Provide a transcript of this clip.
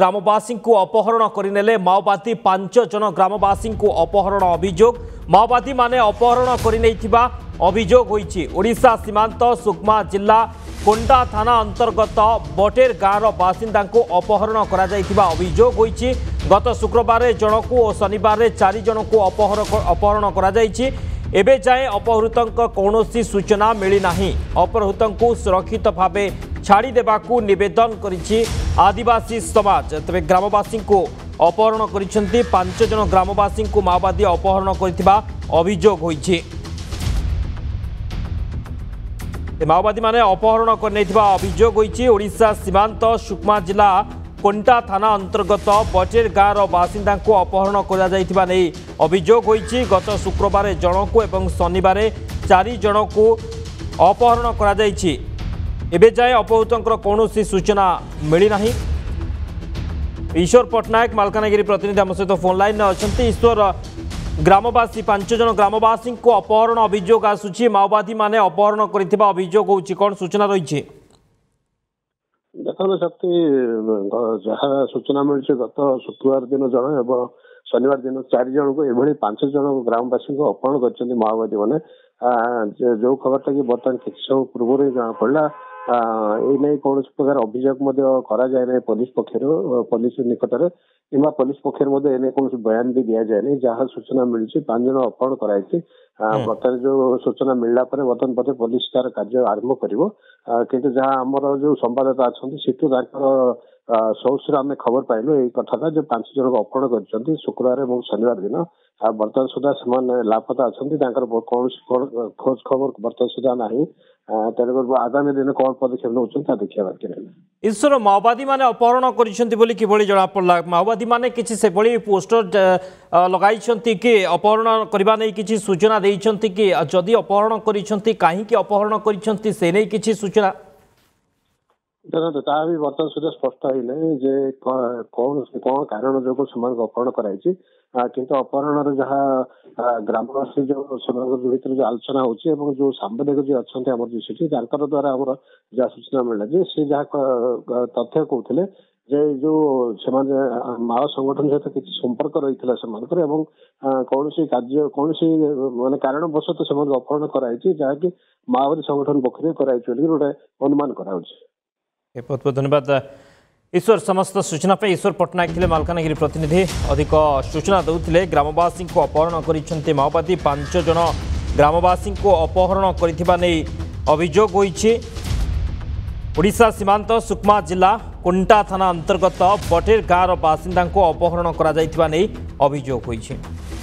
ଗ୍ରାମବାସୀଙ୍କୁ ଅପହରଣ କରିନେଲେ ମାଓବାଦୀ ପାଞ୍ଚ ଜଣ ଗ୍ରାମବାସୀଙ୍କୁ ଅପହରଣ ଅଭିଯୋଗ ମାଓବାଦୀମାନେ ଅପହରଣ କରିନେଇଥିବା ଅଭିଯୋଗ ହୋଇଛି ଓଡ଼ିଶା ସୀମାନ୍ତ ସୁକମା ଜିଲ୍ଲା କୋଣ୍ଡା ଥାନା ଅନ୍ତର୍ଗତ ବଟେର ଗାଁର ବାସିନ୍ଦାଙ୍କୁ ଅପହରଣ କରାଯାଇଥିବା ଅଭିଯୋଗ ହୋଇଛି ଗତ ଶୁକ୍ରବାର ଜଣକୁ ଓ ଶନିବାରରେ ଚାରି ଜଣଙ୍କୁ ଅପହରଣ କରାଯାଇଛି ଏବେ ଯାଏଁ ଅପହୃତଙ୍କ କୌଣସି ସୂଚନା ମିଳିନାହିଁ ଅପହୃତଙ୍କୁ ସୁରକ୍ଷିତ ଭାବେ ଛାଡ଼ି ଦେବାକୁ ନିବେଦନ କରିଛି ଆଦିବାସୀ ସମାଜ ତେବେ ଗ୍ରାମବାସୀଙ୍କୁ ଅପହରଣ କରିଛନ୍ତି ପାଞ୍ଚ ଜଣ ଗ୍ରାମବାସୀଙ୍କୁ ମାଓବାଦୀ ଅପହରଣ କରିଥିବା ଅଭିଯୋଗ ହୋଇଛି ମାଓବାଦୀମାନେ ଅପହରଣ କରିନେଇଥିବା ଅଭିଯୋଗ ହୋଇଛି ଓଡ଼ିଶା ସୀମାନ୍ତ ସୁକମା ଜିଲ୍ଲା কোন্টা থানা অন্তর্গত বটের গাঁর বাসিন্দা অপহরণ করা যাই নেই অভিযোগ হয়েছে গত শুক্রবার জনকু এবং শনিবার চারিজণক অপহরণ করা যাইছে ଏବେ ଯାଏଁ ଅପହୃତଙ୍କର କୌଣସି ସୂଚନା ମିଳିନାହିଁ ଈଶ୍ୱର ପଟ୍ଟନାୟକ ମାଲକାନଗିରି ପ୍ରତିନିଧି ଆମ ସହିତ ଫୋନ୍ ଲାଇନ୍ରେ ଅଛନ୍ତି ଈଶ୍ୱର ଗ୍ରାମବାସୀ ପାଞ୍ଚ ଜଣ ଗ୍ରାମବାସୀଙ୍କୁ ଅପହରଣ ଅଭିଯୋଗ ଆସୁଛି ମାଓବାଦୀମାନେ ଅପହରଣ କରିଥିବା ଅଭିଯୋଗ ହେଉଛି କ'ଣ ସୂଚନା ରହିଛି ଦେଖନ୍ତୁ ଶକ୍ତି ଯାହା ସୂଚନା ମିଳିଛି ଗତ ଶୁକ୍ରବାର ଦିନ ଜଣେ ଏବଂ ଶନିବାର ଦିନ ଚାରି ଜଣଙ୍କୁ ଏଭଳି ପାଞ୍ଚ ଜଣ ଗ୍ରାମବାସୀଙ୍କୁ ଅପହରଣ କରିଛନ୍ତି ମାଓବାଦୀମାନେ ଯୋଉ ଖବରଟା କି ବର୍ତ୍ତମାନ କିଛି ସମୟ ପୂର୍ବରୁ ଜଣା ପଡ଼ିଲା ଏ ନେଇ କୌଣସି ପ୍ରକାର ଅଭିଯୋଗ ମଧ୍ୟ କରାଯାଏ ନାହିଁ ପୋଲିସ ପକ୍ଷରୁ ପୋଲିସ ନିକଟରେ କିମ୍ବା ପୋଲିସ ପକ୍ଷରୁ ମଧ୍ୟ ଏ ନେଇ କୌଣସି ବୟାନ ବି ଦିଆଯାଏନି ଯାହା ସୂଚନା ମିଳିଛି ପାଞ୍ଚ ଜଣ ଅପହରଣ କରାଯାଇଛି ବର୍ତ୍ତମାନ ଯୋଉ ସୂଚନା ମିଳିଲା ପରେ ବର୍ତ୍ତମାନ ବୋଧେ ପୋଲିସ ତାର କାର୍ଯ୍ୟ ଆରମ୍ଭ କରିବ କିନ୍ତୁ ଯାହା ଆମର ଯୋଉ ସମ୍ବାଦଦାତା ଅଛନ୍ତି ସେଠୁ ତାଙ୍କର ସୋର୍ସରେ ଆମେ ଖବର ପାଇଲୁ ଏଇ କଥାଟା ଯେ ପାଞ୍ଚ ଜଣଙ୍କୁ ଅପହରଣ କରିଛନ୍ତି ଶୁକ୍ରବାର ଏବଂ ଶନିବାର ଦିନ ଆଉ ବର୍ତ୍ତମାନ ସୁଦ୍ଧା ସେମାନେ ଲାପତା ଅଛନ୍ତି ତାଙ୍କର କୌଣସି ଖୋଜ ଖବର ବର୍ତ୍ତମାନ ସୁଦ୍ଧା ନାହିଁ ତେଣୁକରି ଆଗାମୀ ଦିନ କ'ଣ ପଦକ୍ଷେପ ନେଉଛନ୍ତି ତାହା ଦେଖିବା ବାକି ରହିଲା ଈଶ୍ୱର ମାଓବାଦୀମାନେ ଅପହରଣ କରିଛନ୍ତି ବୋଲି କିଭଳି ଜଣାପଡ଼ିଲା ମାଓବାଦୀମାନେ କିଛି ସେଭଳି ପୋଷ୍ଟର ଲଗାଇଛନ୍ତି କି ଅପହରଣ କରିବା ନେଇ କିଛି ସୂଚନା ଦେଇଛନ୍ତି କି ଯଦି ଅପହରଣ କରିଛନ୍ତି କାହିଁକି ଅପହରଣ କରିଛନ୍ତି ସେ ନେଇ କିଛି ସୂଚନା ଦେଖନ୍ତୁ ତାହା ବି ବର୍ତ୍ତମାନ ସୁଦ୍ଧା ସ୍ପଷ୍ଟ ହେଇନାହିଁ ଯେ କଣ କଣ କାରଣ ଯୋଗୁଁ ସେମାନଙ୍କୁ ଅପହରଣ କରାଯାଇଛି କିନ୍ତୁ ଅପହରଣର ଯାହା ଗ୍ରାମବାସୀ ଯୋଉ ସେମାନଙ୍କ ଭିତରେ ଯୋଉ ଆଲୋଚନା ହଉଛି ଏବଂ ଯୋଉ ସାମ୍ବାଦିକ ଯିଏ ଅଛନ୍ତି ଆମର ଯିଏ ସେଠି ତାଙ୍କର ଦ୍ଵାରା ଆମର ଯାହା ସୂଚନା ମିଳିଲା ଯେ ସେ ଯାହା ତଥ୍ୟ କହୁଥିଲେ ଯେ ଯୋଉ ସେମାନେ ମାଓ ସଂଗଠନ ସହିତ କିଛି ସମ୍ପର୍କ ରହିଥିଲା ସେମାନଙ୍କର ଏବଂ କୌଣସି କାର୍ଯ୍ୟ କୌଣସି ମାନେ କାରଣ ବଶତଃ ସେମାନଙ୍କୁ ଅପହରଣ କରାଯାଇଛି ଯାହାକି ମାଓବାଦୀ ସଂଗଠନ ପକ୍ଷରୁ କରାଯାଇଛି ବୋଲି ଗୋଟେ ଅନୁମାନ କରାଯାଉଛି बहुत बहुत धन्यवाद ईश्वर समस्त सूचना पर ईश्वर पट्टनायक थे मालकानगि प्रतिनिधि अधिक सूचना देते ग्रामवासी को अपहरण कर माओवादी पांचज ग्रामवासी को अपहरण करशा सीमांत सुकमा जिला कुंटा थाना अंतर्गत बटेर गाँव बासिंदा को अपहरण कर